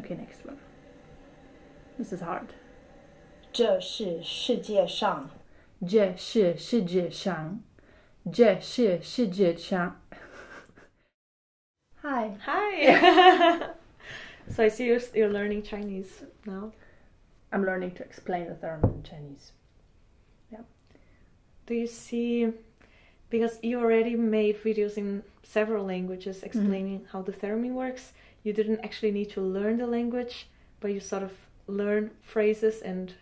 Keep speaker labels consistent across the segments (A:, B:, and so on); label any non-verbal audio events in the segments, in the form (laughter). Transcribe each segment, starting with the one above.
A: Okay, next one. This is hard.
B: 这是世界上。
A: 这是世界上。这是世界上。Hi. (laughs)
C: Hi. (laughs) so I see you're, you're learning Chinese now.
A: I'm learning to explain the theremin in Chinese. Yeah.
C: Do you see? Because you already made videos in several languages explaining how the theremin works, you didn't actually need to learn the language, but you sort of learn phrases and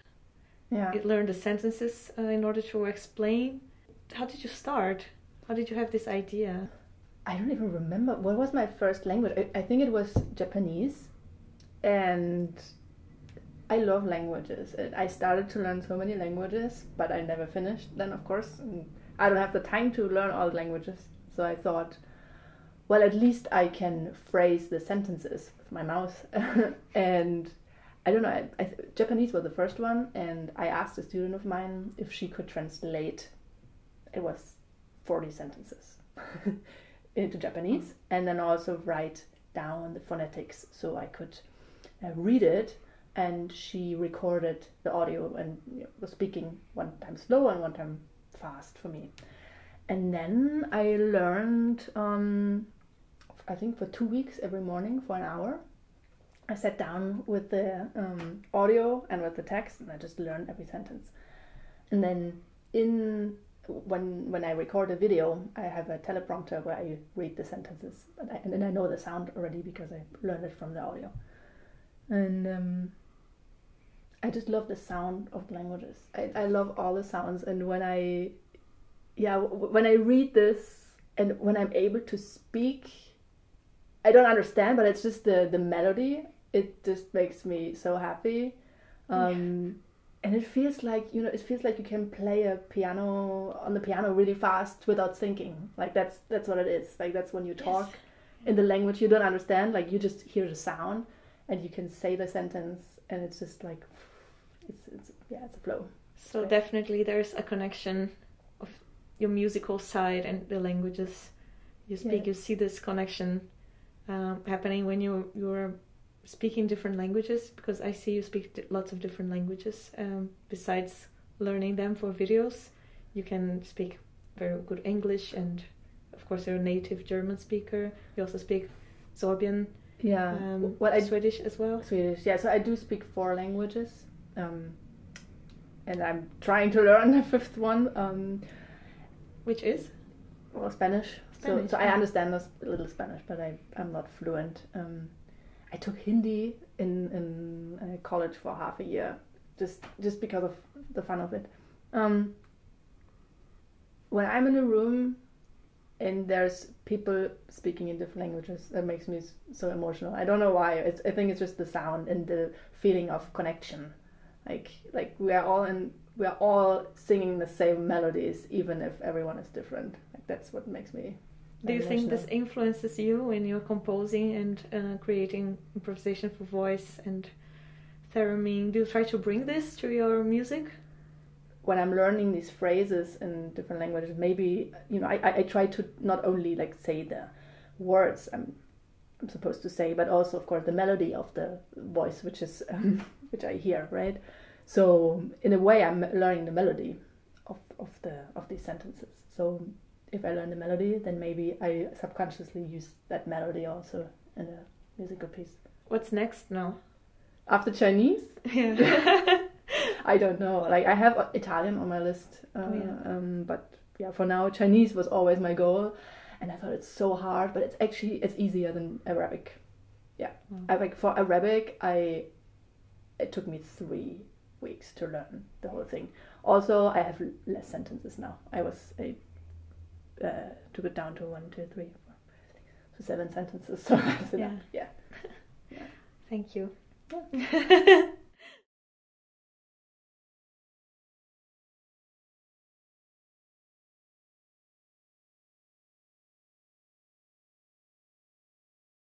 A: Yeah.
C: you learn the sentences uh, in order to explain. How did you start? How did you have this idea?
A: I don't even remember what was my first language. I, I think it was Japanese, and I love languages. I started to learn so many languages, but I never finished. Then, of course, I don't have the time to learn all languages. So I thought, well, at least I can phrase the sentences with my mouth. (laughs) and I don't know. I, I, Japanese was the first one, and I asked a student of mine if she could translate. It was forty sentences. (laughs) into Japanese and then also write down the phonetics so I could uh, read it. And she recorded the audio and you know, was speaking one time slow and one time fast for me. And then I learned, um, I think for two weeks every morning for an hour. I sat down with the um, audio and with the text, and I just learned every sentence. And then in when when I record a video, I have a teleprompter where I read the sentences, but I, and then I know the sound already because I learned it from the audio. And um, I just love the sound of languages. I, I love all the sounds, and when I, yeah, w- when I read this and when I'm able to speak, I don't understand, but it's just the the melody. It just makes me so happy. Um, and it feels like you know it feels like you can play a piano on the piano really fast without thinking. Like that's that's what it is. Like that's when you talk in the language you don't understand. Like you just hear the sound and you can say the sentence and it's just like it's, it's yeah it's a flow
C: So definitely there's a connection of your musical side and the languages you speak.
A: Yeah.
C: You see this connection um, happening when you you're speaking different languages because I see you speak lots of different languages. Um, besides learning them for videos, you can speak very good English and of course you're a native German speaker. You also speak Sorbian,
A: yeah
C: um,
A: what I
C: Swedish as well.
A: Swedish yeah so I do speak four languages um, and I'm trying to learn (laughs) the fifth one um,
C: Which is
A: well Spanish.
C: Spanish,
A: So, so I understand a little Spanish, but I I'm not fluent. Um, I took Hindi in in uh, college for half a year, just just because of the fun of it. Um, when I'm in a room and there's people speaking in different languages, that makes me so emotional. I don't know why. It's, I think it's just the sound and the feeling of connection. Like like we are all in we are all singing the same melodies, even if everyone is different. Like that's what makes me.
C: Do you think this influences you when you're composing and uh, creating improvisation for voice and theremin? Do you try to bring this to your music?
A: When I'm learning these phrases in different languages, maybe you know I, I, try to not only like say the words I'm I'm supposed to say, but also of course the melody of the voice, which is um, (laughs) which I hear, right? So in a way, I'm learning the melody of, of the of these sentences. So if I learn the melody, then maybe I subconsciously use that melody also in a musical piece.
C: What's next now?
A: After Chinese,
C: Yeah. (laughs) (laughs)
A: I don't know. Like I have Italian on my list, uh,
C: Oh, yeah.
A: um, but yeah, for now Chinese was always my goal, and I thought it's so hard, but it's actually it's easier than Arabic. Yeah,
C: Wow.
A: I like for Arabic, I it took me three weeks to learn the whole thing. Also, I have less sentences now. I was I uh, took it down to one, two, three, four, five, six, so seven sentences. (laughs) So that's enough. (laughs) Yeah.
C: Thank you.
A: Yeah. (laughs)